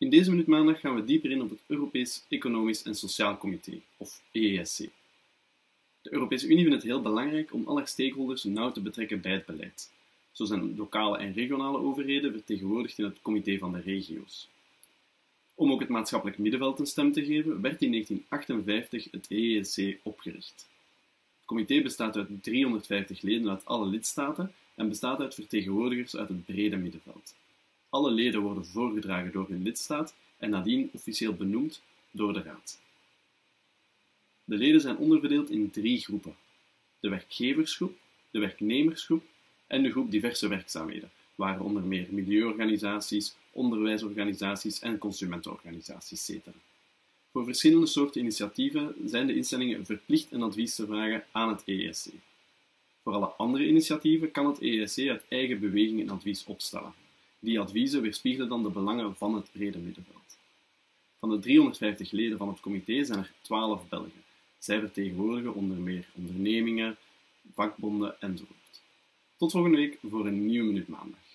In deze minuut maandag gaan we dieper in op het Europees Economisch en Sociaal Comité, of EESC. De Europese Unie vindt het heel belangrijk om alle stakeholders nauw te betrekken bij het beleid. Zo zijn lokale en regionale overheden vertegenwoordigd in het Comité van de Regio's. Om ook het maatschappelijk middenveld een stem te geven, werd in 1958 het EESC opgericht. Het comité bestaat uit 350 leden uit alle lidstaten en bestaat uit vertegenwoordigers uit het brede middenveld. Alle leden worden voorgedragen door hun lidstaat en nadien officieel benoemd door de Raad. De leden zijn onderverdeeld in drie groepen: de werkgeversgroep, de werknemersgroep en de groep diverse werkzaamheden, waar onder meer milieuorganisaties, onderwijsorganisaties en consumentenorganisaties zitten. Voor verschillende soorten initiatieven zijn de instellingen verplicht een advies te vragen aan het ESC. Voor alle andere initiatieven kan het ESC uit eigen beweging een advies opstellen. Die adviezen weerspiegelen dan de belangen van het brede middenveld. Van de 350 leden van het comité zijn er 12 Belgen. Zij vertegenwoordigen onder meer ondernemingen, vakbonden enzovoort. Tot volgende week voor een nieuwe Minuut Maandag.